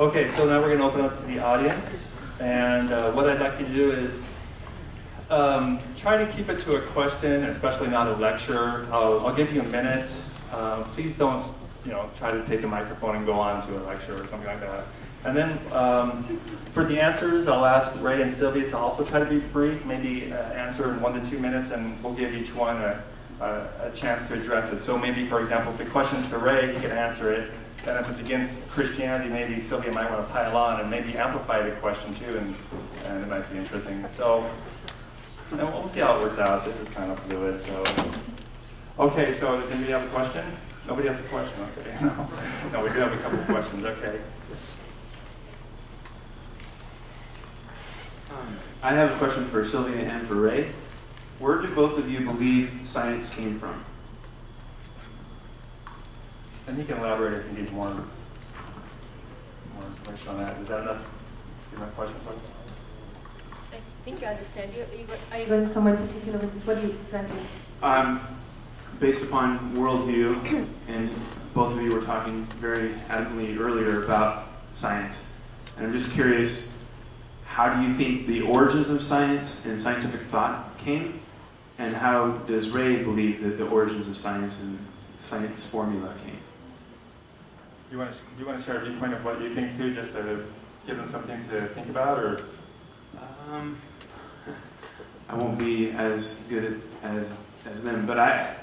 Okay, so now we're going to open up to the audience. And uh, what I'd like you to do is um, try to keep it to a question, especially not a lecture. I'll, I'll give you a minute. Uh, please don't, you know, try to take the microphone and go on to a lecture or something like that. And then um, for the answers, I'll ask Ray and Sylvia to also try to be brief, maybe uh, answer in one to two minutes, and we'll give each one a, a, a chance to address it. So maybe, for example, if the question's to Ray, he can answer it. And if it's against Christianity, maybe Sylvia might want to pile on and maybe amplify the question too, and, and it might be interesting. So we'll see how it works out. This is kind of fluid, so. Okay, so does anybody have a question? Nobody has a question, okay. No, no we do have a couple of questions, okay. Um, I have a question for Sylvia and for Ray. Where do both of you believe science came from? And you can elaborate if you need more, more information on that. Is that enough? Give my question, please? I think I understand. You, are, you, are you going somewhere particular with this? What do you exactly? Um, based upon worldview, and both of you were talking very adamantly earlier about science, and I'm just curious, how do you think the origins of science and scientific thought came, and how does Ray believe that the origins of science and science formula came? You want to you want to share a viewpoint of what you think too, just to give them something to think about, or? Um, I won't be as good at, as as them, but I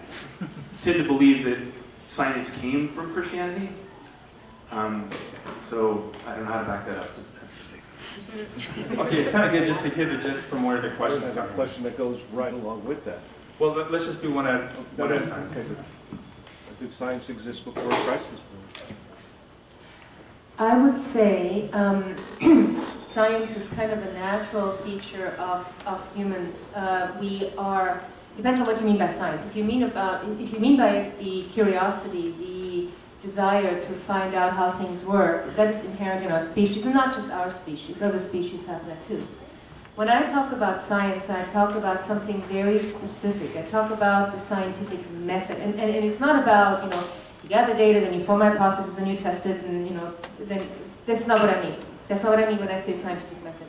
tend to believe that science came from Christianity. Um, so I don't know how to back that up. okay, it's kind of good just to hear the gist from where the question is a question that goes right along with that. Well, let's just do one at one at a time. Okay, Did science exist before Christ was born? I would say um, science is kind of a natural feature of, of humans. Uh, we are, depends on what you mean by science. If you mean about, if you mean by the curiosity, the desire to find out how things work, that is inherent in our species, and not just our species, other species have that too. When I talk about science, I talk about something very specific. I talk about the scientific method, and, and, and it's not about, you know, you gather data, then you form a hypothesis, and you test it, and you know, then that's not what I mean. That's not what I mean when I say scientific method.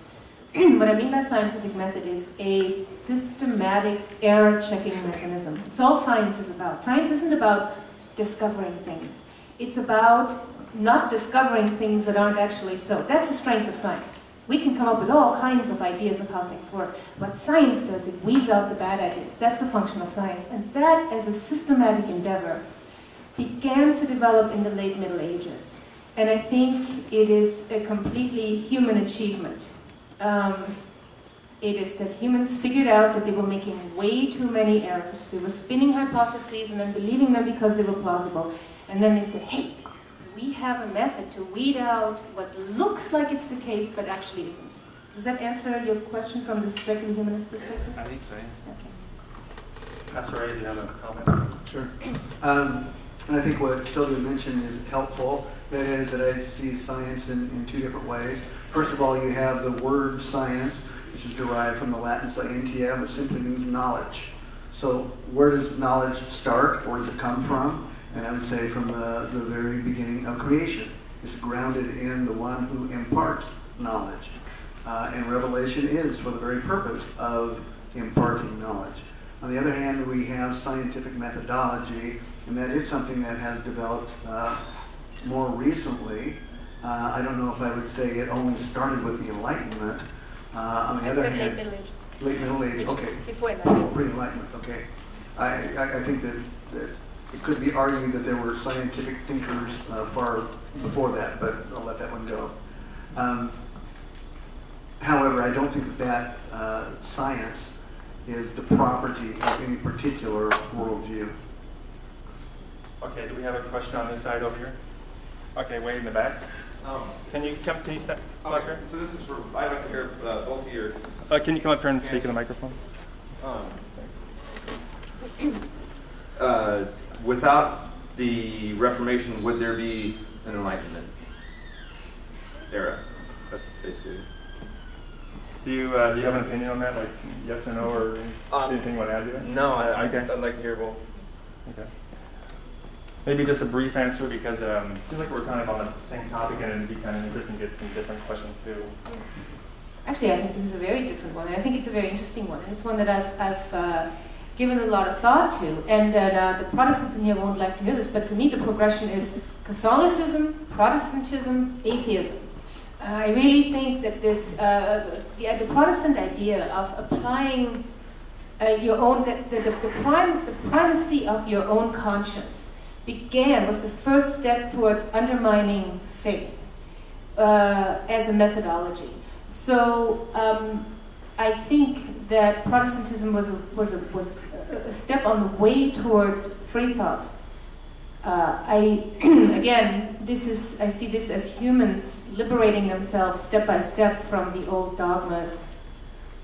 what I mean by scientific method is a systematic error-checking mechanism. It's all science is about. Science isn't about discovering things. It's about not discovering things that aren't actually so. That's the strength of science. We can come up with all kinds of ideas of how things work. What science does, it weeds out the bad ideas. That's the function of science. And that, as a systematic endeavor, began to develop in the late Middle Ages. And I think it is a completely human achievement. Um, it is that humans figured out that they were making way too many errors. They were spinning hypotheses and then believing them because they were plausible. And then they said, hey, we have a method to weed out what looks like it's the case but actually isn't. Does that answer your question from the secular humanist perspective? I think so. Okay. Pastor Ray, do you have a comment? Sure. Um, and I think what Sylvia mentioned is helpful. That is that I see science in, in two different ways. First of all, you have the word science, which is derived from the Latin scientia, which simply means knowledge. So where does knowledge start? Where does it come from? And I would say from the, the very beginning of creation. It's grounded in the one who imparts knowledge. Uh, and revelation is for the very purpose of imparting knowledge. On the other hand, we have scientific methodology and that is something that has developed uh, more recently. Uh, I don't know if I would say it only started with the Enlightenment. Uh, on the I other hand, late Middle Ages. Late Middle Ages. Okay. Before Enlightenment. Pre-Enlightenment. Okay. I, I, I, think that, that it could be argued that there were scientific thinkers uh, far before that, but I'll let that one go. Um, however, I don't think that that uh, science is the property of any particular worldview. Okay, do we have a question on this side over here? Okay, way in the back. Um, can you come, can you step okay, up here? So this is for, I'd like to hear uh, both of your... Uh, can you come up here and speak in the microphone? Um, uh, without the Reformation, would there be an Enlightenment era? That's basically... Do you, uh, do you have an opinion on that, like yes or no, or um, anything you want to add to it? No, I, okay. I'd like to hear both. Okay. Maybe just a brief answer because um, it seems like we're kind of on the same topic and it'd be kind of interesting to get some different questions too. Actually, I think this is a very different one, and I think it's a very interesting one, and it's one that I've, I've uh, given a lot of thought to, and that uh, the Protestants in here won't like to hear this, but to me the progression is Catholicism, Protestantism, atheism. I really think that this, uh, the, Protestant idea of applying uh, your own, the, the, the, prime, the primacy of your own conscience began, was the first step towards undermining faith uh, as a methodology. So um, I think that Protestantism was a, was a, was a step on the way toward free thought. Uh, I again, this is I see this as humans liberating themselves step by step from the old dogmas.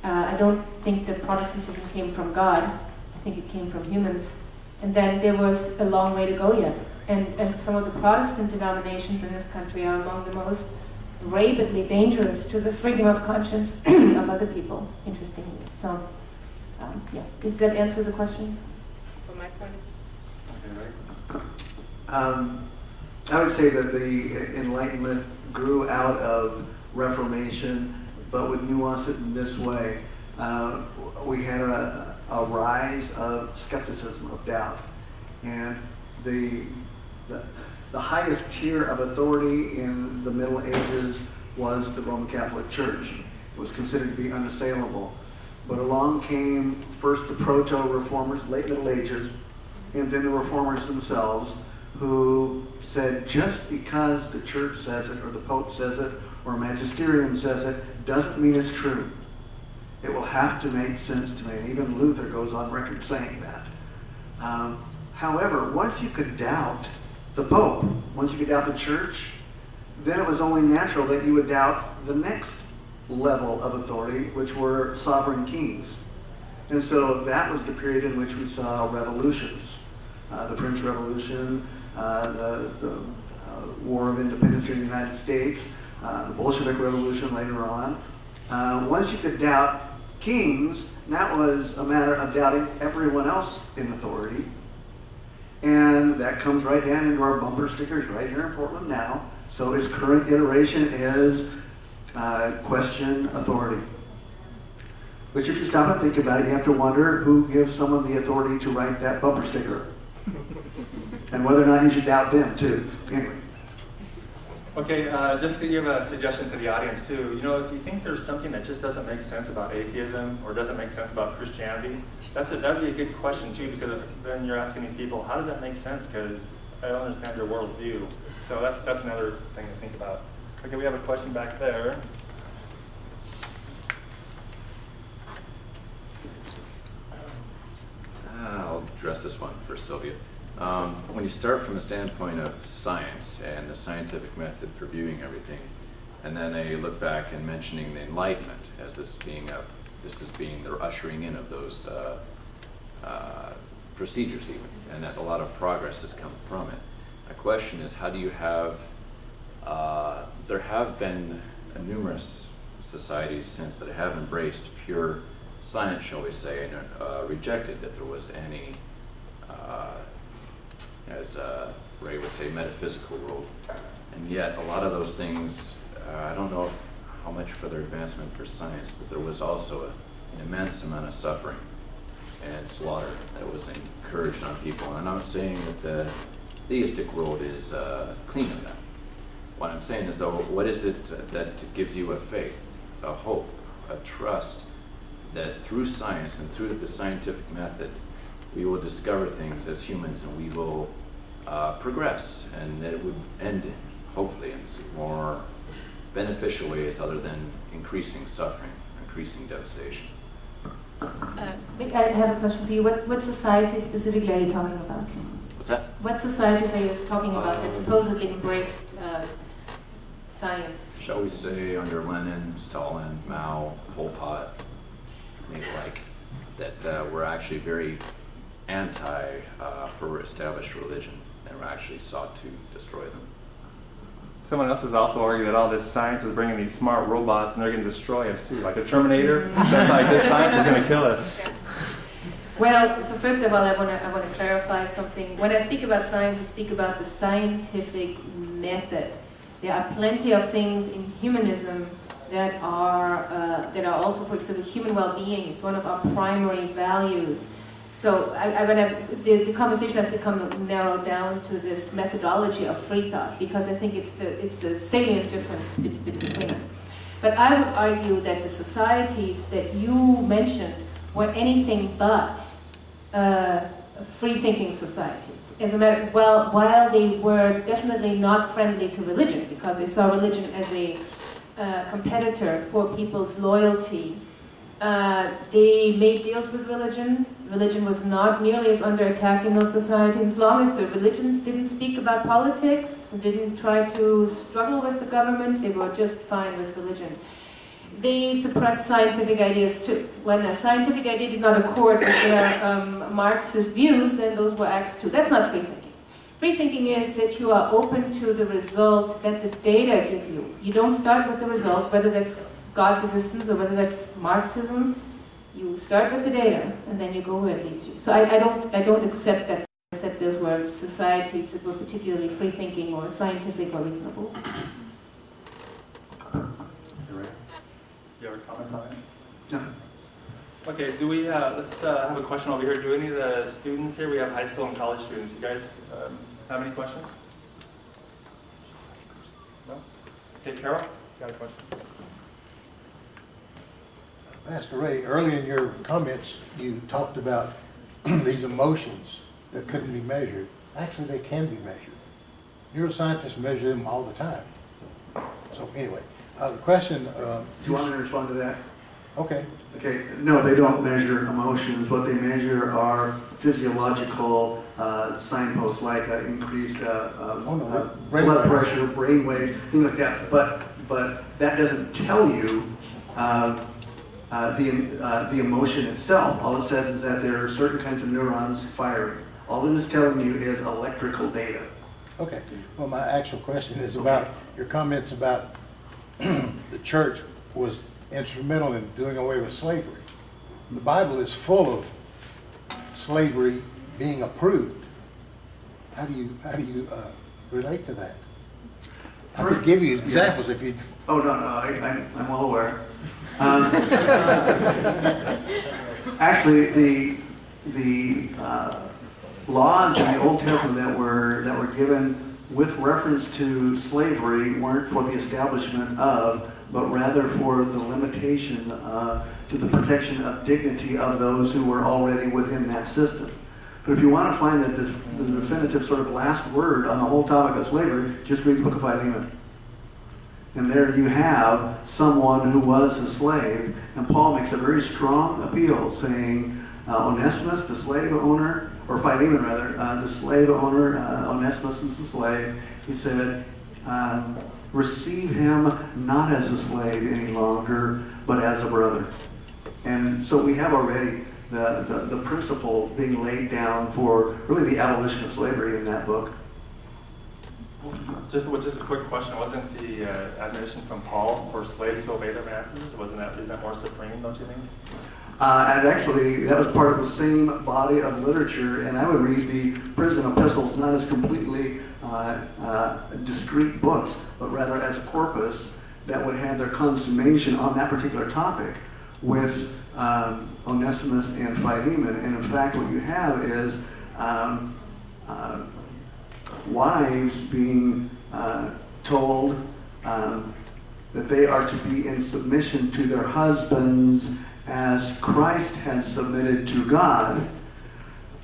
Uh, I don't think that Protestantism came from God. I think it came from humans. And then there was a long way to go yet. And, and some of the Protestant denominations in this country are among the most rabidly dangerous to the freedom of conscience of other people, interestingly. So, um, yeah, does that answer the question from my point Okay, right. Um, I would say that the Enlightenment grew out of Reformation, but would nuance it in this way. Uh, we had a, a rise of skepticism, of doubt, and the, the the highest tier of authority in the Middle Ages was the Roman Catholic Church. It was considered to be unassailable. But along came first the proto-reformers, late Middle Ages, and then the reformers themselves, who said just because the church says it, or the Pope says it, or magisterium says it, doesn't mean it's true. It will have to make sense to me. And even Luther goes on record saying that. Um, however, once you could doubt the Pope. Once you could doubt the church, then it was only natural that you would doubt the next level of authority, which were sovereign kings. And so that was the period in which we saw revolutions. Uh, the French Revolution, uh, the, the uh, War of Independence in the United States, uh, the Bolshevik Revolution later on. Uh, once you could doubt kings, that was a matter of doubting everyone else in authority and that comes right down into our bumper stickers right here in Portland now. So its current iteration is uh, question authority. Which if you stop and think about it, you have to wonder who gives someone the authority to write that bumper sticker. and whether or not you should doubt them too. Anyway. Okay, uh, just to give a suggestion to the audience too, you know, if you think there's something that just doesn't make sense about atheism or doesn't make sense about Christianity, that's a, that'd be a good question too, because then you're asking these people, how does that make sense? Because I don't understand your worldview. So that's that's another thing to think about. Okay, we have a question back there. I'll address this one for Sylvia. Um, when you start from a standpoint of science and the scientific method for viewing everything, and then they look back and mentioning the Enlightenment as this being a, this is being the ushering in of those uh, uh, procedures even, and that a lot of progress has come from it. My question is, how do you have, uh, there have been numerous societies since that have embraced pure science, shall we say, and uh, rejected that there was any uh, as uh, Ray would say, metaphysical world. And yet, a lot of those things, uh, I don't know if, how much further advancement for science, but there was also a, an immense amount of suffering and slaughter that was encouraged on people. And I'm not saying that the theistic world is uh, clean of that. What I'm saying is, though, what is it that gives you a faith, a hope, a trust that through science and through the scientific method, we will discover things as humans and we will progress and that it would end hopefully in more beneficial ways other than increasing suffering, increasing devastation. Uh, I have a question for you. What, what society specifically are you talking about? What's that? What societies are you talking about that Uh, supposedly embraced uh, science? Shall we say under Lenin, Stalin, Mao, Pol Pot, maybe like, that uh, were actually very anti uh, for established religion and actually sought to destroy them. Someone else has also argued that all this science is bringing these smart robots and they're going to destroy us too, like the Terminator. That's like this science is going to kill us. Well, so first of all, I want to I want to clarify something. When I speak about science, I speak about the scientific method. There are plenty of things in humanism that are uh, that are also, for example, human well-being is one of our primary values. So I, I the, the conversation has become narrowed down to this methodology of free thought because I think it's the it's the salient difference be- be- between us. But I would argue that the societies that you mentioned were anything but uh, free-thinking societies. As a matter, well, while they were definitely not friendly to religion because they saw religion as a uh, competitor for people's loyalty, uh, they made deals with religion. Religion was not nearly as under attack in those societies as long as the religions didn't speak about politics, didn't try to struggle with the government. They were just fine with religion they suppressed scientific ideas too. When a scientific idea did not accord with their um, Marxist views, then those were axed too. That's not free thinking. Free thinking is that you are open to the result that the data give you. You don't start with the result, whether that's God's existence or whether that's Marxism. You start with the data, and then you go where it leads you. So I, I don't, I don't accept that that those were societies that were particularly free thinking or scientific or reasonable. You have a comment on it? No. Okay, do we, uh, let's uh, have a question over here. Do any of the students here, we have high school and college students, you guys um, have any questions? No? Okay, Carol, you got a question? Pastor Ray, early in your comments, you talked about these emotions that couldn't be measured. Actually, they can be measured. Neuroscientists measure them all the time. So anyway, uh, the question, uh, Do you want me to respond to that? okay, Okay, no, they don't measure emotions. What they measure are physiological uh, signposts like uh, increased uh, um, Oh, no, uh, brain blood waves. pressure, brain waves, things like that. But but that doesn't tell you uh, the uh, the emotion itself. All it says is that there are certain kinds of neurons firing. All it is telling you is electrical data. okay. Well, my actual question is about your comments about the church was instrumental in doing away with slavery. The Bible is full of slavery being approved. How do you, how do you uh, relate to that? I could give you examples if you, Oh, no, no, I, I'm, I'm well aware. Um, Actually, the, the uh, laws in the Old Testament that were, that were given with reference to slavery weren't for the establishment of, but rather for the limitation uh, to the protection of dignity of those who were already within that system. But if you want to find the, the definitive sort of last word on the whole topic of slavery, just read the book of Philemon. And there you have someone who was a slave, and Paul makes a very strong appeal, saying, uh, Onesimus, the slave owner, or Philemon rather, uh, the slave owner, uh, Onesimus is the slave. He said, um, receive him not as a slave any longer, but as a brother. And so we have already the, the, the principle being laid down for really the abolition of slavery in that book. Just, just a quick question, wasn't the uh, admonition from Paul for slaves to obey their masters, wasn't that, isn't that more supreme, don't you think? Uh, and actually, that was part of the same body of literature, and I would read the prison epistles not as completely uh, uh, discrete books, but rather as a corpus that would have their consummation on that particular topic with um, Onesimus and Philemon. And in fact, what you have is um, uh, wives being uh, told um, that they are to be in submission to their husbands as Christ has submitted to God,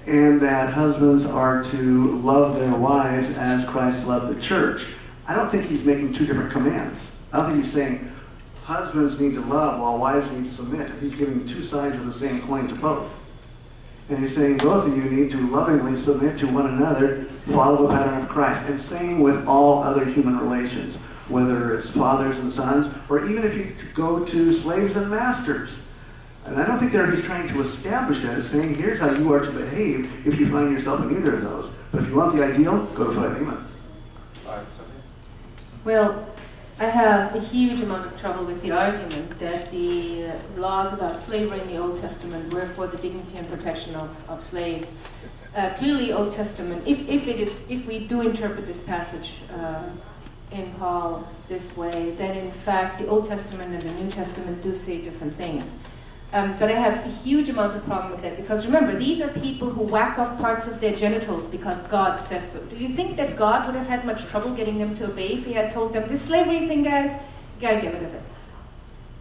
and that husbands are to love their wives as Christ loved the church. I don't think he's making two different commands. I don't think he's saying husbands need to love while wives need to submit. He's giving two sides of the same coin to both. And he's saying both of you need to lovingly submit to one another, follow the pattern of Christ. And same with all other human relations, whether it's fathers and sons, or even if you go to slaves and masters. And I don't think there he's trying to establish that. He's saying, here's how you are to behave if you find yourself in either of those. But if you want the ideal, go to Philemon. All right, Sylvia? Well, I have a huge amount of trouble with the argument that the uh, laws about slavery in the Old Testament were for the dignity and protection of, of slaves. Uh, clearly, Old Testament, if, if it is, if we do interpret this passage uh, in Paul this way, then in fact the Old Testament and the New Testament do say different things. Um, but I have a huge amount of problem with that because remember, these are people who whack off parts of their genitals because God says so. Do you think that God would have had much trouble getting them to obey if He had told them this slavery thing, guys, you gotta get rid of it?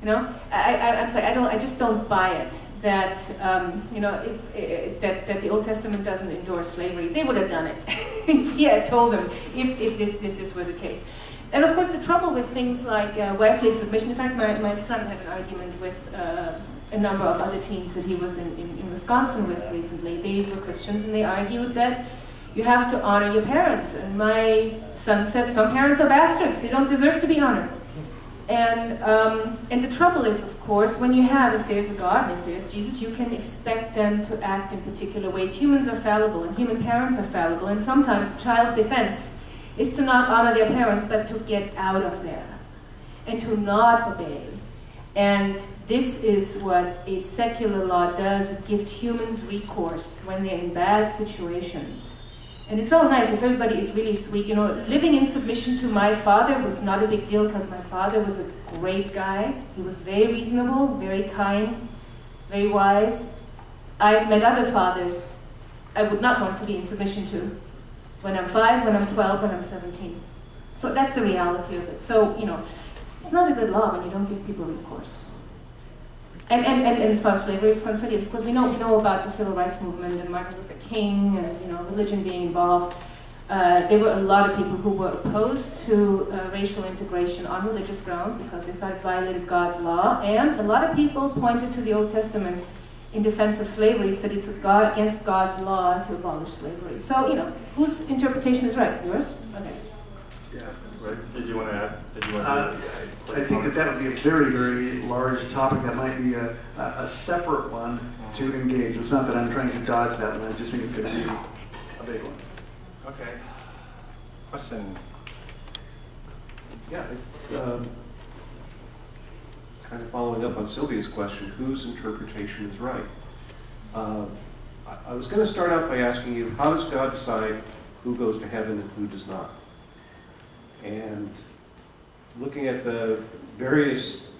You know, I, I'm sorry, I don't, I just don't buy it that um, you know if, uh, that that the Old Testament doesn't endorse slavery. They would have done it if He had told them if, if this if this were the case. And of course, the trouble with things like uh, submission. In fact, my, my son had an argument with. Uh, a number of other teens that he was in, in, in Wisconsin with recently. They were Christians and they argued that you have to honor your parents. And my son said some parents are bastards. They don't deserve to be honored. And, um, and the trouble is, of course, when you have, if there's a God and if there's Jesus, you can expect them to act in particular ways. Humans are fallible and human parents are fallible. And sometimes a child's defense is to not honor their parents, but to get out of there and to not obey. And this is what a secular law does. It gives humans recourse when they're in bad situations. And it's all nice if everybody is really sweet. You know, living in submission to my father was not a big deal because my father was a great guy. He was very reasonable, very kind, very wise. I've met other fathers I would not want to be in submission to when I'm five, when I'm 12, when I'm 17. So that's the reality of it. So, you know, it's not a good law when you don't give people recourse. And, and, and, and as far as slavery is concerned, yes, because we know, we know about the civil rights movement and Martin Luther King and you know, religion being involved. Uh, there were a lot of people who were opposed to uh, racial integration on religious grounds because they thought it violated God's law. And a lot of people pointed to the Old Testament in defense of slavery, said it's God, against God's law to abolish slavery. So, you know, whose interpretation is right? Yours? Okay. Yeah. Right. Did you want to add? Did you want to Uh, I think that that would be a very, very large topic. That might be a, a, a separate one to engage. It's not that I'm trying to dodge that one. I just think it could be a big one. Okay. Question. Yeah, um, kind of following up on Sylvia's question, whose interpretation is right? Uh, I- I was going to start out by asking you, how does God decide who goes to heaven and who does not? And looking at the various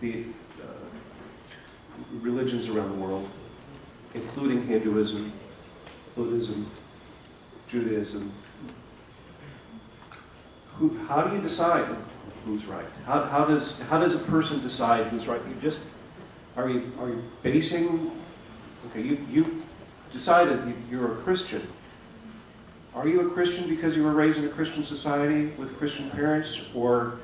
the uh, religions around the world, including Hinduism, Buddhism, Judaism, who, how do you decide who's right? How, how does how does a person decide who's right? You just are you are you basing? Okay, you you decided you, you're a Christian. Are you a Christian because you were raised in a Christian society with Christian parents, or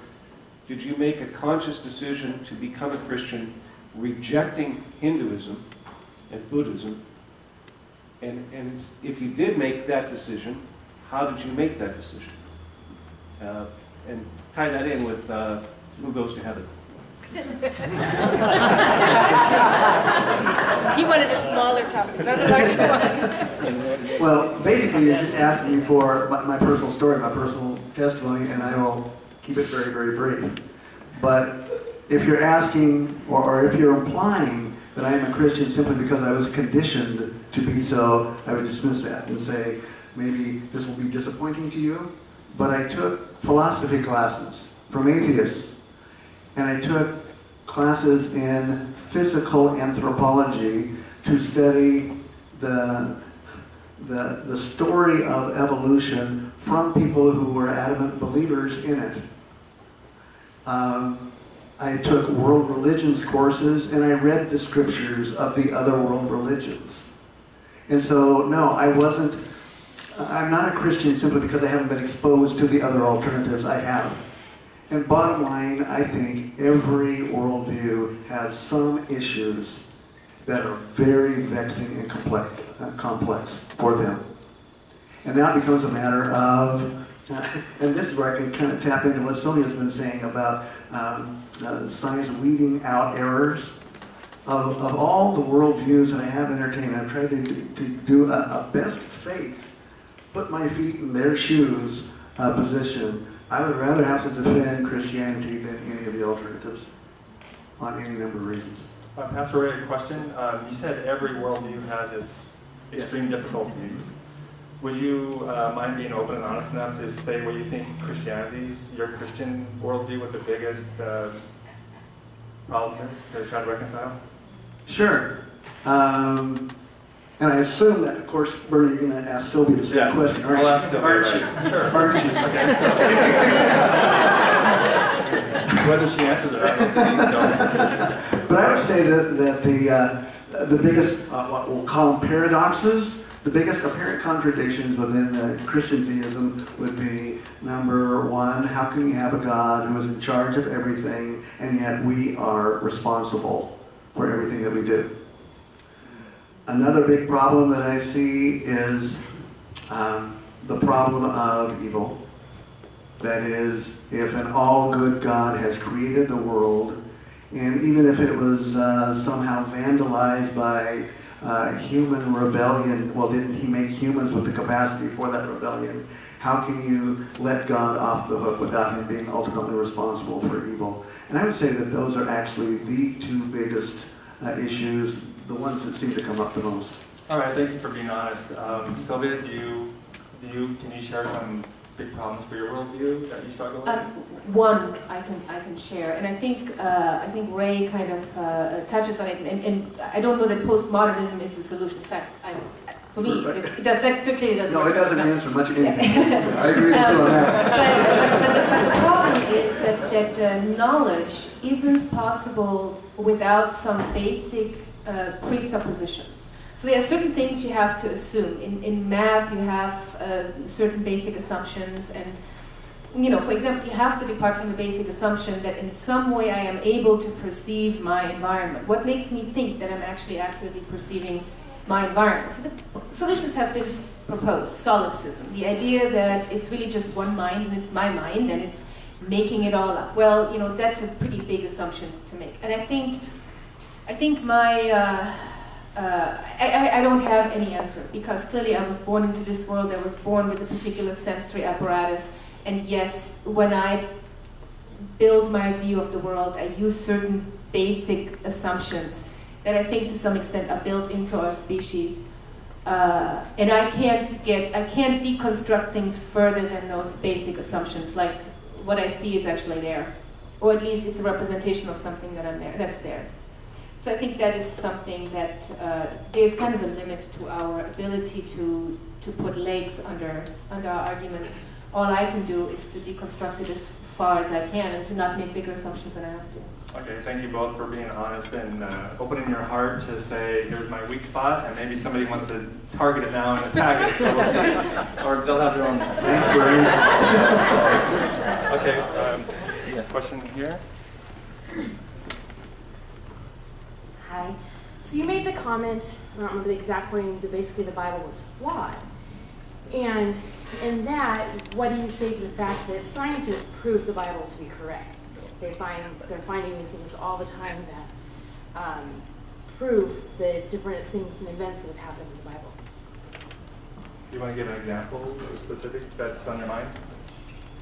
did you make a conscious decision to become a Christian, rejecting Hinduism and Buddhism? And and if you did make that decision, how did you make that decision? Uh, and tie that in with uh, who goes to heaven. He wanted a smaller topic, not a larger one. Well, basically, you're just asking me for my, my personal story, my personal testimony, and I will keep it very, very brief. But if you're asking, or, or if you're implying that I am a Christian simply because I was conditioned to be so, I would dismiss that and say, maybe this will be disappointing to you, but I took philosophy classes from atheists, and I took classes in physical anthropology to study the, the, the story of evolution from people who were adamant believers in it. Um, I took world religions courses and I read the scriptures of the other world religions. And so, no, I wasn't, I'm not a Christian simply because I haven't been exposed to the other alternatives I have. And bottom line, I think every worldview has some issues that are very vexing and complex, uh, complex for them. And now it becomes a matter of, and this is where I can kind of tap into what Sonia's been saying about um, uh, science weeding out errors. Of, of all the worldviews that I have entertained, I've tried to, to do a, a best faith, put my feet in their shoes uh, position. I would rather have to defend Christianity than any of the alternatives on any number of reasons. Uh, Pastor Ray, a question. Um, you said every worldview has its extreme difficulties. Would you uh, mind being open and honest enough to say what you think Christianity's, your Christian worldview, what the biggest uh, problem is to try to reconcile? Sure. Um, and I assume that, of course, Bernie, you're going to ask Sylvia the same Yes. question, aren't I'll you? ask Sylvia, Aren't right. you? Sure. Aren't you? Whether she answers it or don't. But I would say that, that the, uh, the biggest, uh, what we'll call them paradoxes, the biggest apparent contradictions within the Christian theism would be number one, how can you have a God who is in charge of everything and yet we are responsible for everything that we do? Another big problem that I see is um, the problem of evil. That is, if an all good God has created the world, and even if it was uh, somehow vandalized by uh, human rebellion, well, didn't he make humans with the capacity for that rebellion? How can you let God off the hook without him being ultimately responsible for evil? And I would say that those are actually the two biggest uh, issues, the ones that seem to come up the most. All right, thank you for being honest. Um, Sylvia, do you, do you, can you share some big problems for your worldview that you struggle with? Um, one I can I can share, and I think uh, I think Ray kind of uh, touches on it, and, and I don't know that postmodernism is the solution. In fact, I, for me, it, it does that clearly doesn't. No, work. it doesn't answer much of anything. I agree with you Um, on that. But, but, the, but the problem is that, that uh, knowledge isn't possible without some basic uh, presuppositions. So there are certain things you have to assume. In, in math, you have uh, certain basic assumptions, and you know, for example, you have to depart from the basic assumption that in some way I am able to perceive my environment. What makes me think that I'm actually accurately perceiving my environment? So the solutions have been proposed. Solipsism, the idea that it's really just one mind and it's my mind and it's making it all up. Well, you know, that's a pretty big assumption to make. And I think, I think my, uh, uh, I, I- don't have any answer because clearly I was born into this world. I was born with a particular sensory apparatus. And yes, when I build my view of the world, I use certain basic assumptions that I think to some extent are built into our species. Uh, and I can't get, I can't deconstruct things further than those basic assumptions, like what I see is actually there, or at least it's a representation of something that I'm there, that's there. So I think that is something that uh, there's kind of a limit to our ability to to put legs under under our arguments. All I can do is to deconstruct it as far as I can and to not make bigger assumptions than I have to. Okay, thank you both for being honest and uh, opening your heart to say, here's my weak spot, and maybe somebody wants to target it now and attack it, so we'll see. Or they'll have their own. Thanks, Okay, um, question here? Hi. So you made the comment, I don't remember the exact wording, that basically the Bible was flawed. And in that, what do you say to the fact that scientists prove the Bible to be correct? They find they're finding things all the time that um, prove the different things and events that have happened in the Bible. Do you want to give an example, specific, that's on your mind?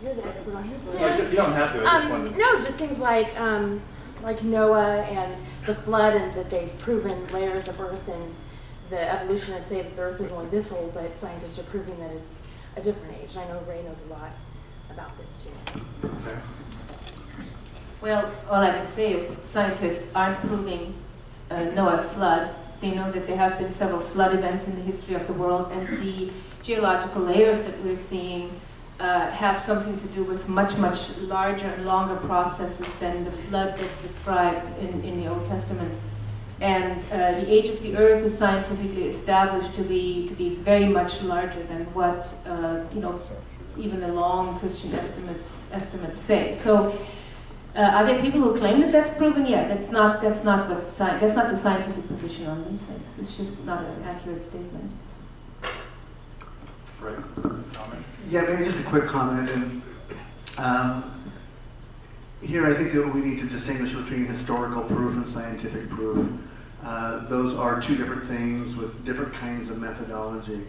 You're the expert on history. you don't have to, I just Um, wanted to. no, just things like um, like Noah and the flood, and that they've proven layers of Earth, and the evolutionists say that the Earth is only this old, but scientists are proving that it's a different age. I know Ray knows a lot about this too. Okay. Well, all I can say is scientists aren't proving uh, Noah's flood. They know that there have been several flood events in the history of the world, and the geological layers that we're seeing uh, have something to do with much, much larger and longer processes than the flood that's described in, in the Old Testament. And uh, the age of the Earth is scientifically established to be to be very much larger than what uh, you know even the long Christian estimates estimates say. So. Uh, are there people who claim that that's proven? Yeah, that's not that's not what that's not the scientific position on these things. It's just not an accurate statement. Right, comment? Yeah, maybe just a quick comment. And, um, here, I think that we need to distinguish between historical proof and scientific proof. Uh, those are two different things with different kinds of methodology.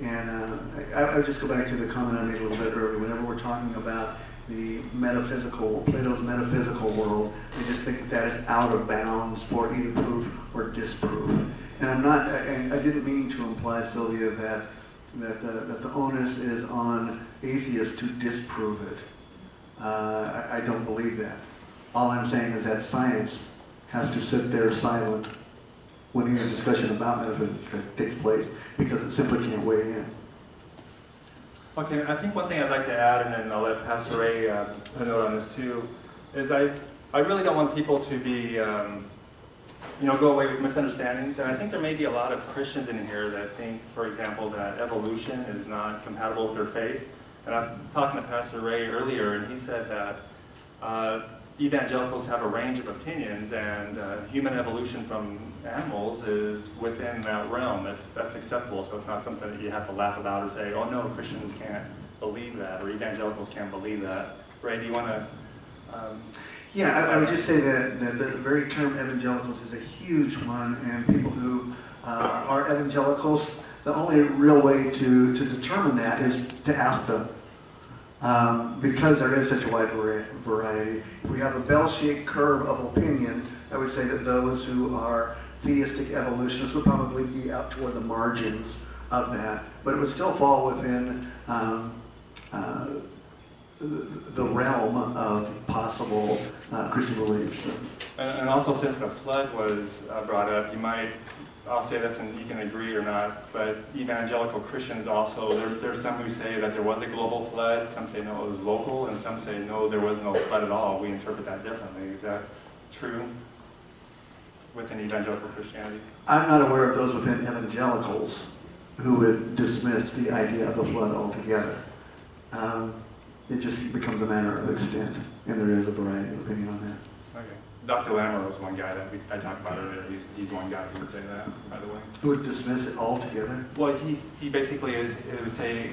And uh, I, I would just go back to the comment I made a little bit earlier. Whenever we're talking about the metaphysical, Plato's metaphysical world. I just think that, that is out of bounds for either proof or disproof. And I'm not, and I didn't mean to imply, Sylvia, that, that, the, that the onus is on atheists to disprove it. Uh, I, I don't believe that. All I'm saying is that science has to sit there silent when any discussion about metaphysics takes place because it simply can't weigh in. Okay, I think one thing I'd like to add, and then I'll let Pastor Ray uh, put a note on this too, is I, I really don't want people to be, um, you know, go away with misunderstandings. And I think there may be a lot of Christians in here that think, for example, that evolution is not compatible with their faith. And I was talking to Pastor Ray earlier, and he said that uh, evangelicals have a range of opinions, and uh, human evolution from animals is within that realm. That's, that's acceptable, so it's not something that you have to laugh about or say, oh no, Christians can't believe that, or evangelicals can't believe that. Ray, do you want to? Um, yeah, I, I, would just say that, that the very term evangelicals is a huge one, and people who uh, are evangelicals, the only real way to, to determine that is to ask them. Um, because there is such a wide variety. If we have a bell-shaped curve of opinion, I would say that those who are theistic evolutionists would probably be out toward the margins of that, but it would still fall within um, uh, the realm of possible uh, Christian beliefs. And, also, since the flood was uh, brought up, you might I'll say this and you can agree or not, but evangelical Christians also, there, there are some who say that there was a global flood, some say no, it was local, and some say no, there was no flood at all. We interpret that differently. Is that true within evangelical Christianity? I'm not aware of those within evangelicals who would dismiss the idea of the flood altogether. Um, it just becomes a matter of extent, and there is a variety of opinion on that. Okay. Dr. Lammer was one guy that we, I talked about earlier. He's, he's one guy who would say that, by the way. Who would dismiss it altogether? Well, he's, he basically is, would say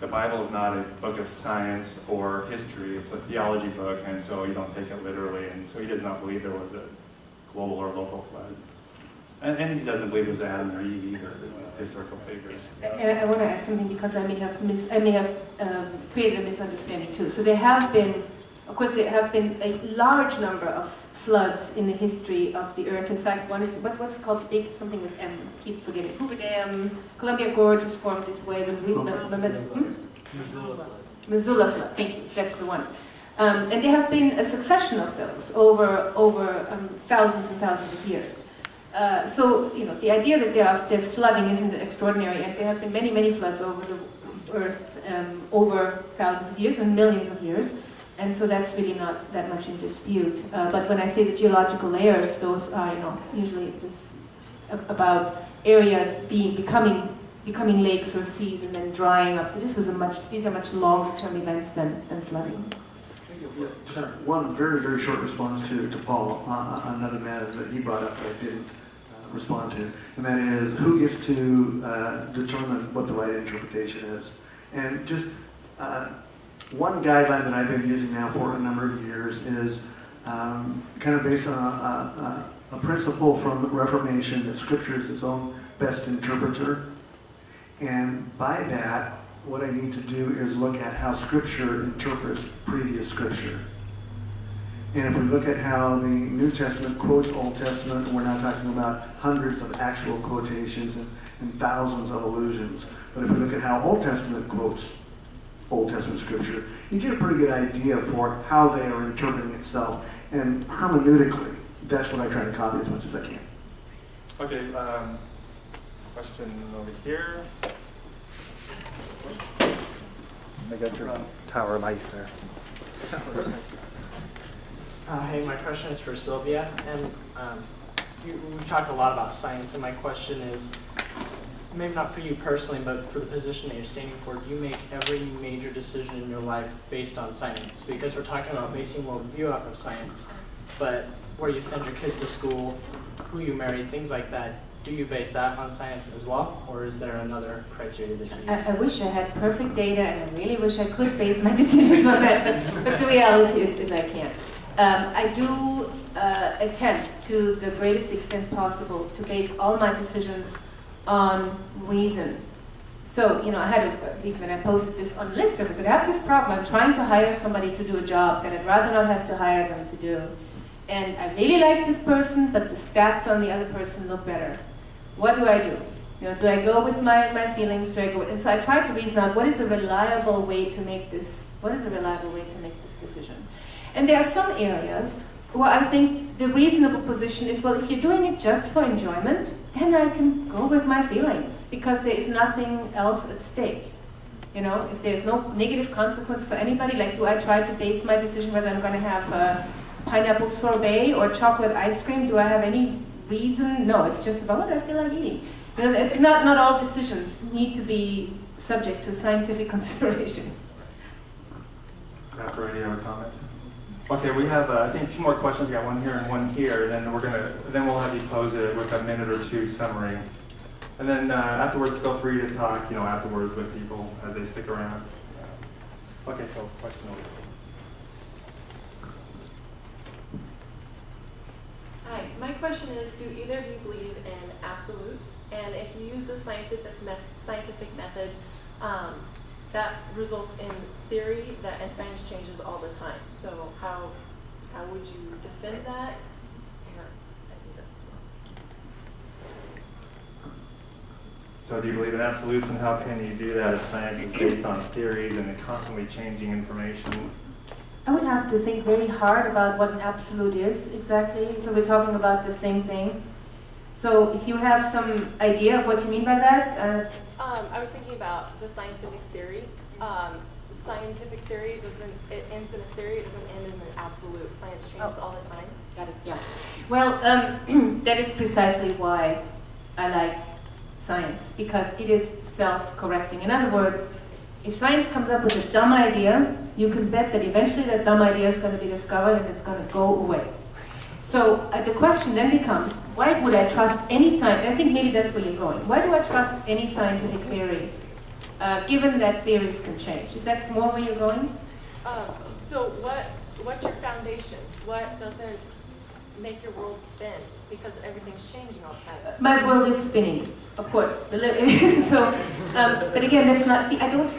the Bible is not a book of science or history. It's a theology book, and so you don't take it literally. And so he does not believe there was a global or local flood. And, and he doesn't believe there's Adam or Eve historical figures. And I want to add something because I may have mis- I may have um, created a misunderstanding too. So there have been, of course, there have been a large number of floods in the history of the Earth. In fact, one is what, what's called big something with M. Keep forgetting. Hoover Dam, Columbia Gorge was formed this way. The, the, the, the hmm? Missoula flood. Thank you. That's the one. Um, and there have been a succession of those over over um, thousands and thousands of years. Uh, so you know the idea that there are, there's flooding isn't extraordinary, and there have been many many floods over the Earth um, over thousands of years and millions of years. And so that's really not that much in dispute. Uh, but when I say the geological layers, those are, you know, usually just about areas being becoming becoming lakes or seas and then drying up. This was a much these are much longer term events than, than flooding. Just one very, very short response to, to Paul on, another matter that he brought up that I didn't respond to, and that is who gets to uh, determine what the right interpretation is. And just uh, one guideline that I've been using now for a number of years is um, kind of based on a, a, a, principle from the Reformation that Scripture is its own best interpreter. And by that, what I need to do is look at how Scripture interprets previous Scripture. And if we look at how the New Testament quotes Old Testament, we're not talking about hundreds of actual quotations and, and thousands of allusions. But if we look at how Old Testament quotes Old Testament scripture, you get a pretty good idea for how they are interpreting itself. And hermeneutically, that's what I try to copy as much as I can. Okay, um, question over here. I got your tower of ice there. Uh, hey, my question is for Sylvia, and um, you, we've talked a lot about science, and my question is, maybe not for you personally, but for the position that you're standing for, do you make every major decision in your life based on science? Because we're talking about basing worldview off of science, but where you send your kids to school, who you marry, things like that, do you base that on science as well, or is there another criteria that you use? I, I wish I had perfect data, and I really wish I could base my decisions on that, but, but the reality is, is I can't. Um, I do uh, attempt to the greatest extent possible to base all my decisions on reason. So, you know, I had a, least when I posted this on listserv, I said, I have this problem. I'm trying to hire somebody to do a job that I'd rather not have to hire them to do. And I really like this person, but the stats on the other person look better. What do I do? You know, do I go with my, my feelings? Do I go? And so I tried to reason out what is a reliable way to make this, what is a reliable way to make this decision? And there are some areas where I think the reasonable position is, well, if you're doing it just for enjoyment, then I can go with my feelings because there is nothing else at stake. You know, if there's no negative consequence for anybody, like do I try to base my decision whether I'm going to have a pineapple sorbet or chocolate ice cream? Do I have any reason? No, it's just about what I feel like eating. You know, it's not, not all decisions need to be subject to scientific consideration. You have a comment? Okay, we have, uh, I think, two more questions. We got one here and one here. and Then we're gonna, then we'll have you close it with a minute or two summary. And then uh, afterwards, feel free to talk, you know, afterwards with people as they stick around. Okay, so question over. Hi, my question is, do either of you believe in absolutes? And if you use the scientific, me scientific method, um, that results in theory that and science changes all the time. So how how would you defend that? So do you believe in absolutes, and how can you do that if science is based on theories and constantly changing information? I would have to think very hard about what an absolute is exactly. So we're talking about the same thing. So if you have some idea of what you mean by that? Uh, um, I was thinking about the scientific theory. Um, scientific theory doesn't, it ends in a theory, it doesn't end in an absolute. Science changes oh. all the time. Got it, yeah. Well, um, that is precisely why I like science, because it is self-correcting. In other words, if science comes up with a dumb idea, you can bet that eventually that dumb idea is going to be discovered and it's going to go away. So uh, the question then becomes, why would I trust any science? I think maybe that's where you're going. Why do I trust any scientific theory, uh, given that theories can change? Is that more where you're going? Um, so what, what's your foundation? What doesn't make your world spin? Because everything's changing all the time. My world is spinning, of course. so, um, but again, that's not, see, I don't,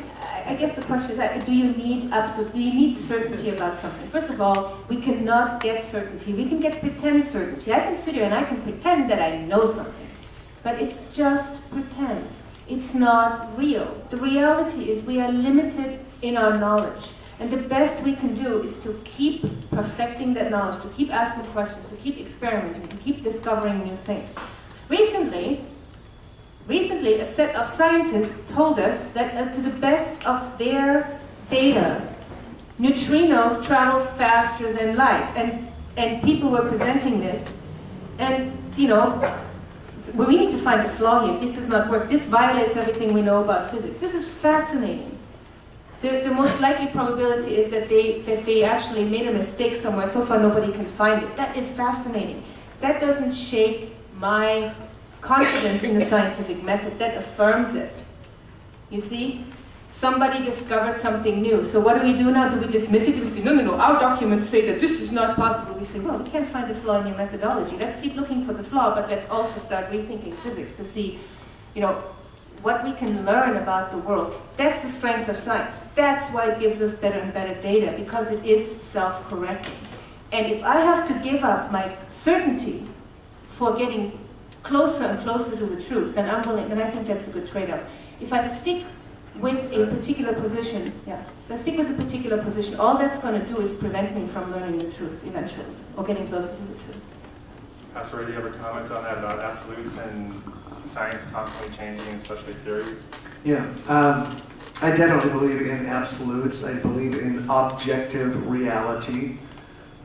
I guess the question is that do you need absolute, do you need certainty about something? First of all, we cannot get certainty. We can get pretend certainty. I can sit here and I can pretend that I know something, but it's just pretend. It's not real. The reality is we are limited in our knowledge. And the best we can do is to keep perfecting that knowledge, to keep asking questions, to keep experimenting, to keep discovering new things. Recently, Recently, a set of scientists told us that uh, to the best of their data, neutrinos travel faster than light. And, and people were presenting this. And, you know, well, we need to find a flaw here. This does not work. This violates everything we know about physics. This is fascinating. The, the most likely probability is that they, that they actually made a mistake somewhere. So far, nobody can find it. That is fascinating. That doesn't shake my confidence in the scientific method that affirms it. You see? Somebody discovered something new. So what do we do now? Do we dismiss it? Do we say, no, no, no, our documents say that this is not possible. We say, well, we can't find a flaw in your methodology. Let's keep looking for the flaw, but let's also start rethinking physics to see, you know, what we can learn about the world. That's the strength of science. That's why it gives us better and better data, because it is self-correcting. And if I have to give up my certainty for getting closer and closer to the truth, then I'm willing, then I think that's a good trade-off. If I stick with a particular position, yeah, if I stick with a particular position, all that's going to do is prevent me from learning the truth eventually, or getting closer to the truth. Pastor, do you have a comment on that about absolutes and science constantly changing, especially theories? Yeah, um, I definitely believe in absolutes. I believe in objective reality,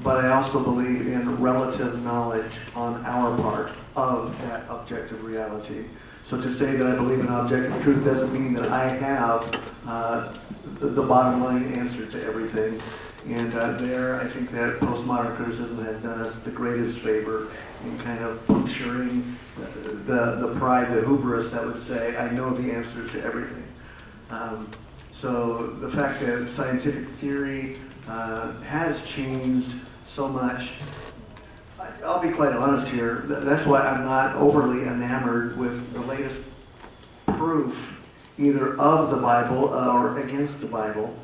but I also believe in relative knowledge on our part of that objective reality. So to say that I believe in objective truth doesn't mean that I have uh, the, bottom line answer to everything. And uh, there, I think that postmodern criticism has done us the greatest favor in kind of puncturing the, the, the pride, the hubris that would say, I know the answer to everything. Um, so the fact that scientific theory uh, has changed so much I'll be quite honest here. That's why I'm not overly enamored with the latest proof either of the Bible or against the Bible,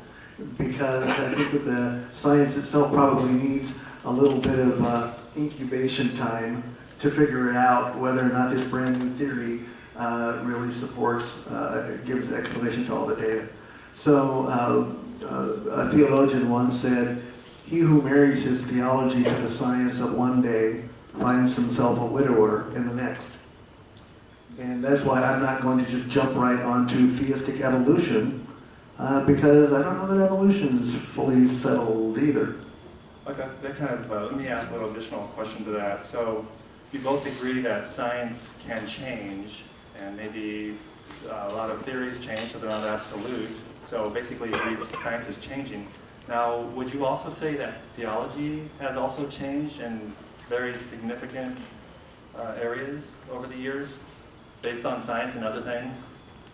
because I think that the science itself probably needs a little bit of uh, incubation time to figure it out whether or not this brand new theory uh, really supports, uh, gives explanation to all the data. So uh, uh, a theologian once said, he who marries his theology to the science of one day finds himself a widower in the next. And that's why I'm not going to just jump right onto theistic evolution, uh, because I don't know that evolution is fully settled either. Okay, that kind of, uh, let me ask a little additional question to that. So you both agree that science can change, and maybe uh, a lot of theories change, but they're not absolute. So basically, science is changing. Now, would you also say that theology has also changed in very significant uh, areas over the years, based on science and other things?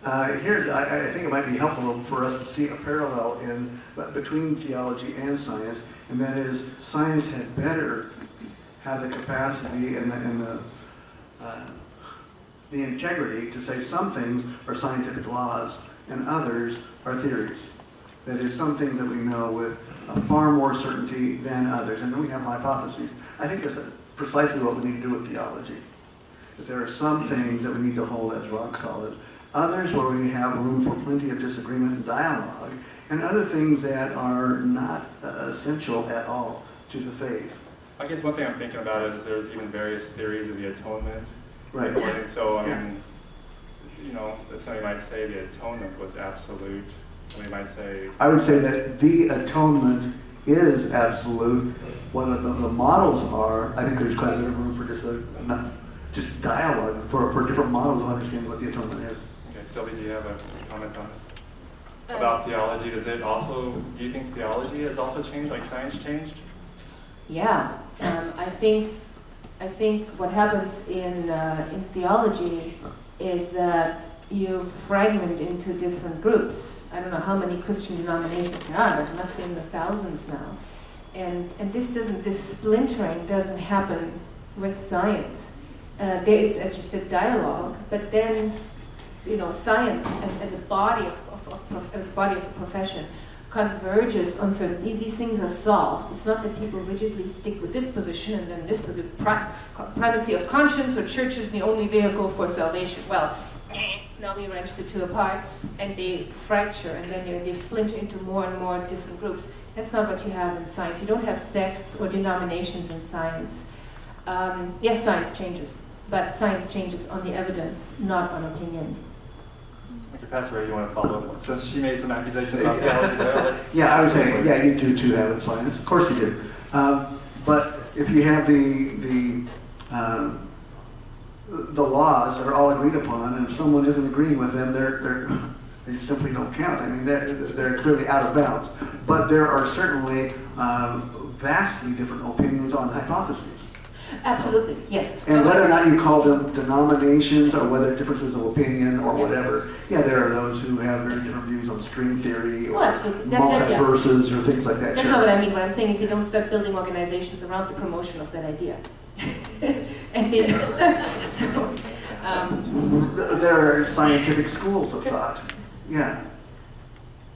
Uh, here, I, I think it might be helpful for us to see a parallel in between theology and science, and that is science had better have the capacity and the, and the, uh, the integrity to say some things are scientific laws and others are theories. That is, some things that we know with far more certainty than others, and then we have hypotheses. I think that's precisely what we need to do with theology. That there are some things that we need to hold as rock solid, others where we have room for plenty of disagreement and dialogue, and other things that are not uh, essential at all to the faith. I guess one thing I'm thinking about is there's even various theories of the atonement. Right. And so, I Yeah. mean, you know, somebody might say the atonement was absolute. Somebody might say. I would say that the atonement is absolute. What the, the models are, I think there's quite a bit of room for just a, not, just dialogue for, for different models of understanding what the atonement is. Okay, Sylvie, do you have a comment on this? Um, About theology, does it also, do you think theology has also changed, like science changed? Yeah, um, I think I think what happens in uh, in theology is that you fragment into different groups. I don't know how many Christian denominations there are, but it must be in the thousands now. And and this doesn't this splintering doesn't happen with science. Uh, there is, as you said, dialogue, but then you know science as, as a body of, of, of as a body of profession converges on certain these things are solved. It's not that people rigidly stick with this position and then this position. Pri privacy of conscience or church is the only vehicle for salvation. Well, now we wrench the two apart and they fracture and then you know, they splinter into more and more different groups. That's not what you have in science. You don't have sects or denominations in science. Um, yes, science changes, but science changes on the evidence, not on opinion. Okay, Pastor you want to follow up? Since she made some accusations about theology there. Yeah, I would say, yeah, you do too have science. Of course you do. Um, but if you have the the um, the laws that are all agreed upon, and if someone isn't agreeing with them, they're they're they simply don't count. I mean, they're, they're clearly out of bounds. But there are certainly um, vastly different opinions on hypotheses. Absolutely, yes. And whether or not you call them denominations or whether differences of opinion or whatever, yeah, there are those who have very different views on string theory or Well, that- yeah. multiverses or things like that. That's sure. not what I mean. What I'm saying is you don't start building organizations around the promotion of that idea. And they so, um, There are scientific schools of thought. Yeah.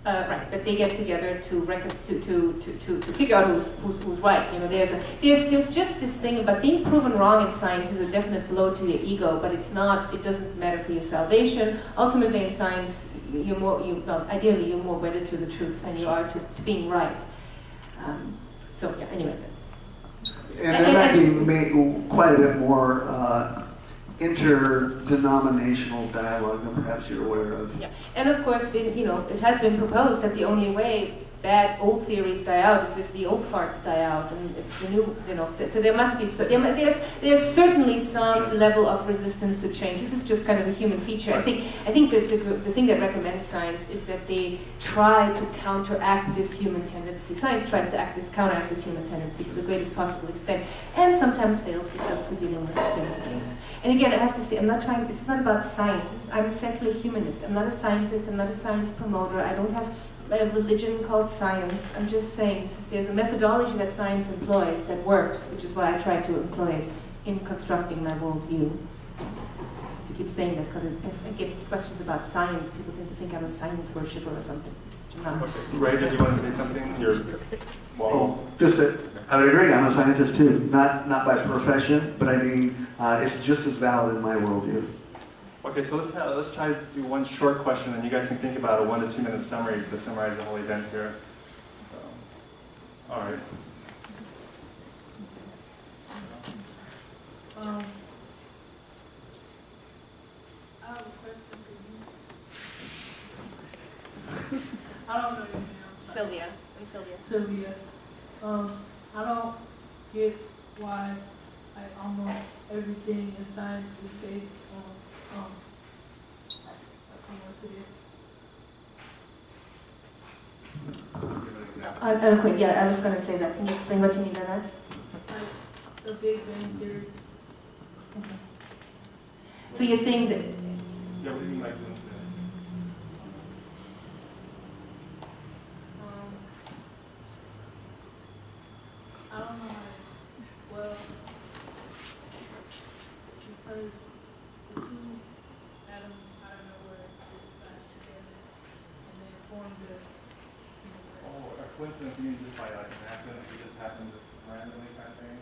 uh, right, but they get together to, to, to, to, to, figure out who's, who's, who's right. You know, there's, a, there's, there's just this thing about being proven wrong in science is a definite blow to your ego, but it's not, it doesn't matter for your salvation. Ultimately in science, you're more, you, well, ideally you're more wedded to the truth than you are to, to being right. Um, so yeah, anyway, And there might be ma- quite a bit more uh, interdenominational dialogue than perhaps you're aware of. Yeah, and of course, been, you know, it has been proposed that the only way bad old theories die out is if the old farts die out, and it's the new, you know. So there must be, so, there's there's certainly some level of resistance to change. This is just kind of a human feature. I think I think the, the thing that recommends science is that they try to counteract this human tendency. Science tries to act this counteract this human tendency to the greatest possible extent, and sometimes fails because we're dealing with human beings. And again, I have to say, I'm not trying, this is not about science. I'm a secular humanist. I'm not a scientist. I'm not a science promoter. I don't have a religion called science. I'm just saying there's a methodology that science employs that works, which is why I try to employ it in constructing my worldview. to keep saying that because if I get questions about science, people seem to think I'm a science worshiper or something. which I'm. Okay. Ray, did you want to say something? Your walls. Oh, just that, I would agree, I'm a scientist too, not, not by profession, but I mean, uh, it's just as valid in my worldview. Okay, so let's have, let's try to do one short question, and you guys can think about a one to two minute summary to summarize the whole event here. So, all right. Um, I have a question for you. I don't know your name. Sylvia, I'm Sylvia. Sylvia. Um, I don't get why like almost everything in science is based on um coincidence. Uh, quick, yeah, I was going to say that. Can you explain what you mean by that? Like the Big Bang Theory. So you're saying that Yeah, what do you mean by coincidence? Um, I don't know. Well, because the two atoms out of nowhere just got together and they formed the universe. Oh, a coincidence means just by like an accident, it just happened randomly kind of thing?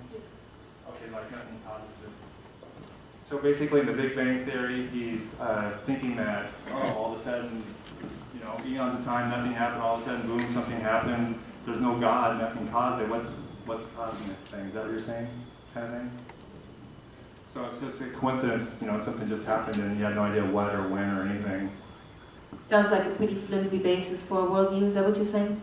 Okay, like nothing positive. So basically, in the Big Bang Theory, he's uh, thinking that oh, all of a sudden, you know, eons of time, nothing happened. All of a sudden, boom, something happened. There's no God, nothing caused it. What's what's causing this thing? Is that what you're saying, kind of thing? So it's just a coincidence, you know, something just happened, and you had no idea what or when or anything. sounds like a pretty flimsy basis for a worldview. Is that what you're saying?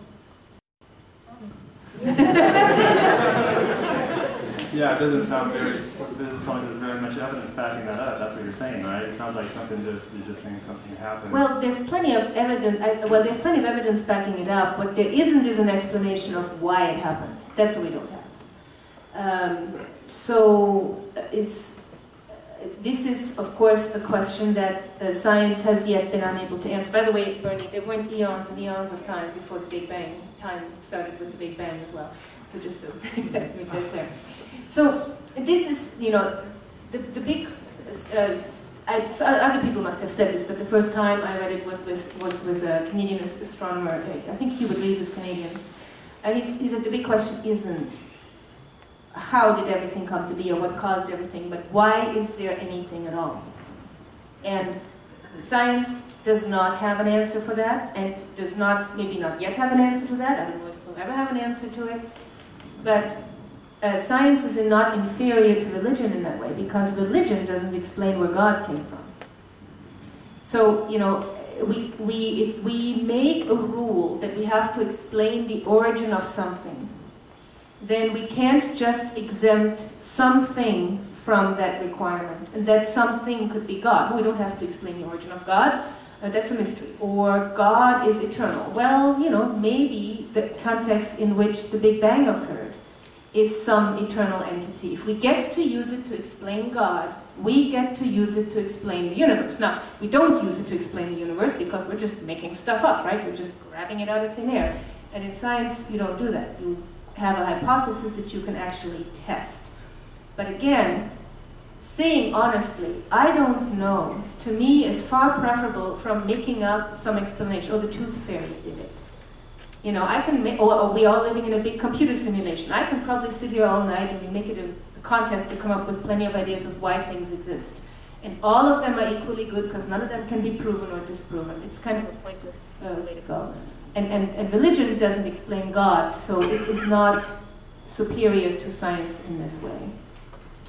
Yeah, it doesn't sound very, doesn't sound there's very much evidence backing that up. That's what you're saying, right? It sounds like something just, you're just saying something happened. Well, there's plenty of evidence. I, well, there's plenty of evidence backing it up. What there isn't is an explanation of why it happened. That's what we don't have. Um, so, uh, is this is, of course, a question that uh, science has yet been unable to answer. By the way, Bernie, there weren't eons and eons of time before the Big Bang. Time started with the Big Bang as well. So just to make that clear. So this is, you know, the, the big. Uh, I, so other people must have said this, but the first time I read it was with was with a Canadian astronomer. I think Hubert Reeves is Canadian, and he, he said the big question isn't how did everything come to be or what caused everything, but why is there anything at all? And science does not have an answer for that, and does not maybe not yet have an answer to that. I don't know if we'll ever have an answer to it, but uh, science is not inferior to religion in that way because religion doesn't explain where God came from. So, you know, we, we, if we make a rule that we have to explain the origin of something, then we can't just exempt something from that requirement. And that something could be God. We don't have to explain the origin of God. Uh, that's a mystery. Or God is eternal. Well, you know, maybe the context in which the Big Bang occurred is some eternal entity. If we get to use it to explain God, we get to use it to explain the universe. Now, we don't use it to explain the universe because we're just making stuff up, right? We're just grabbing it out of thin air. And in science, you don't do that. You have a hypothesis that you can actually test. But again, saying honestly, I don't know, to me is far preferable from making up some explanation. Oh, the tooth fairy did it. You know, I can make, or, or we all living in a big computer simulation. I can probably sit here all night and make it a, a contest to come up with plenty of ideas of why things exist. And all of them are equally good because none of them can be proven or disproven. It's kind of a pointless uh, way to go. And, and, and religion doesn't explain God, so it is not superior to science in this way.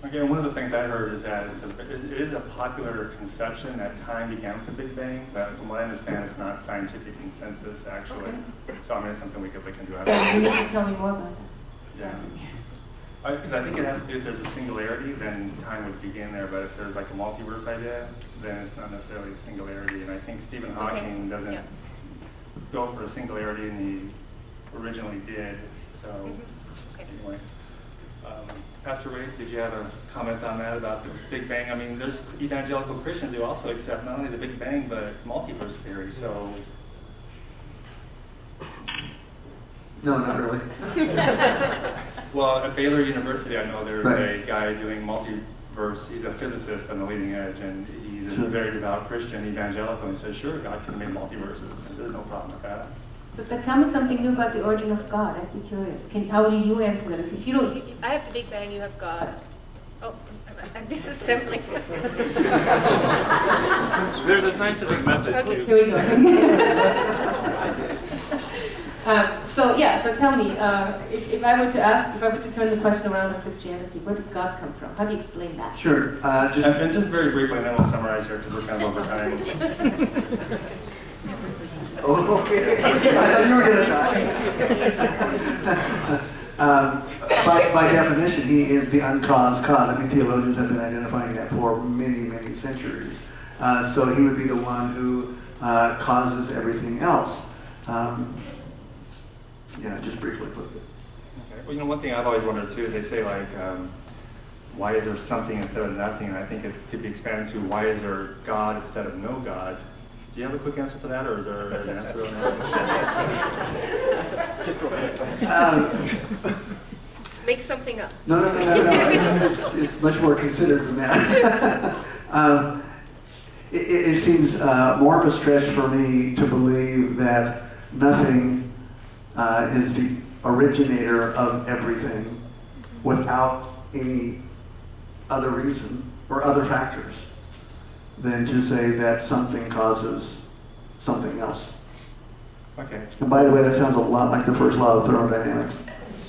Again, one of the things I heard is that it's a, it is a popular conception that time began with the Big Bang, but from what I understand, it's not scientific consensus actually. So I mean, it's something we could look into. You can tell me more about that. Yeah. Because I think it has to do if there's a singularity, then time would begin there. But if there's like a multiverse idea, then it's not necessarily a singularity. And I think Stephen Hawking doesn't Yeah. go for a singularity, and he originally did. So mm-hmm. anyway. Pastor Ray, did you have a comment on that about the Big Bang? I mean, there's evangelical Christians who also accept not only the Big Bang but multiverse theory. So No, not really. Well, at Baylor University, I know there's Right. a guy doing multiverse. He's a physicist on the leading edge, and he's a Sure. very devout Christian, evangelical, and he says, sure, God can make multiverses, and there's no problem with that. But, but tell me something new about the origin of God. I'd be curious. Can, how will you answer that? If you don't, I have the Big Bang, you have God. Oh, I'm disassembling. There's a scientific method Okay. to here we go. um, so yeah, so tell me, uh, if, if I were to ask, if I were to turn the question around on Christianity, where did God come from? How do you explain that? Sure, uh, And, just, and just very briefly, and then we'll summarize here, because we're kind of over time. oh, okay, I thought you were gonna talk. Um, By, by definition, he is the uncaused cause. I mean, theologians have been identifying that for many, many centuries. Uh, so he would be the one who uh, causes everything else. Um, yeah, just briefly put it. Okay. Well, you know, one thing I've always wondered too is they say like, um, why is there something instead of nothing? And I think it could be expanded to why is there God instead of no God? Do you have a quick answer to that, or is there an answer on that? Um, Just make something up. No, no, no, no, no. It's, it's, it's much more considered than that. um, it, it it seems uh, more of a stretch for me to believe that nothing uh, is the originator of everything without any other reason or other factors than to say that something causes something else. Okay. And by the way, that sounds a lot like the first law of thermodynamics.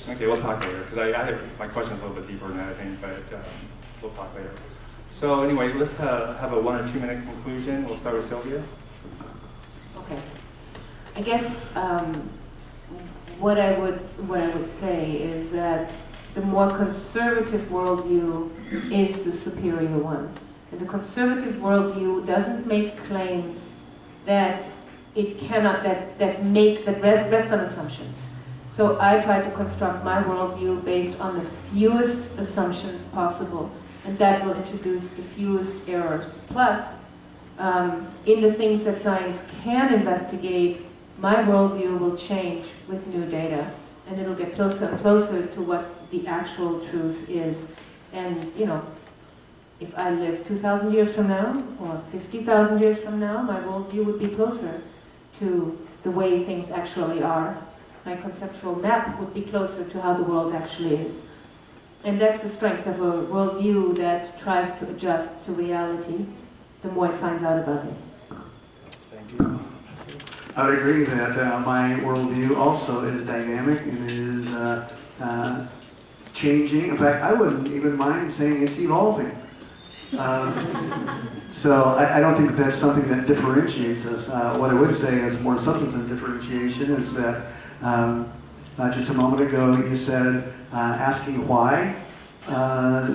Okay, we'll talk later, because I, I have, my question's a little bit deeper than that, I think, but um, we'll talk later. So anyway, let's uh, have a one or two minute conclusion. We'll start with Sylvia. Okay. I guess um, what I would what I would say is that the more conservative worldview is the superior one. And the conservative worldview doesn't make claims that it cannot that that make that rest rest on assumptions. So I try to construct my worldview based on the fewest assumptions possible, and that will introduce the fewest errors. Plus, um, in the things that science can investigate, my worldview will change with new data, and it'll get closer and closer to what the actual truth is. And, you know, if I live 2,000 years from now, or 50,000 years from now, my worldview would be closer to the way things actually are. My conceptual map would be closer to how the world actually is. And that's the strength of a worldview that tries to adjust to reality the more it finds out about it. Thank you. I would agree that uh, my worldview also is dynamic and it is uh, uh, changing. In fact, I wouldn't even mind saying it's evolving. Um, so I, I don't think that that's something that differentiates us. Uh, what I would say is more substance than differentiation is that um, uh, just a moment ago you said uh, asking why uh,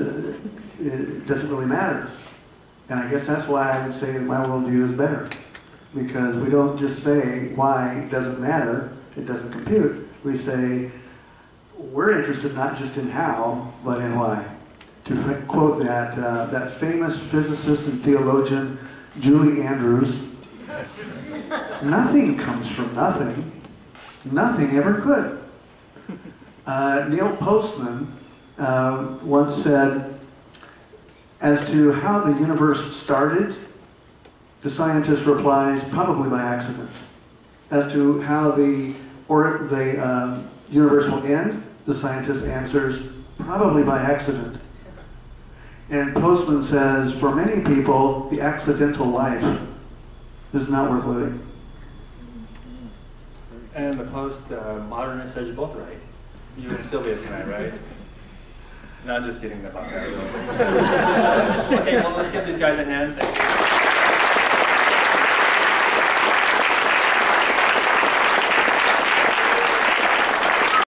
it doesn't really matter. And I guess that's why I would say my worldview is better. Because we don't just say why it doesn't matter, it doesn't compute. We say we're interested not just in how, but in why. To quote that, uh, that famous physicist and theologian, Julie Andrews, nothing comes from nothing. Nothing ever could. Uh, Neil Postman uh, once said, as to how the universe started, the scientist replies, probably by accident. As to how the, or the um, universe will end, the scientist answers, probably by accident. And Postman says, for many people, the accidental life is not worth living. And the post-modernist says you're both right. You and Sylvia tonight, right? No, I'm just kidding about that. okay, well, let's give these guys a hand.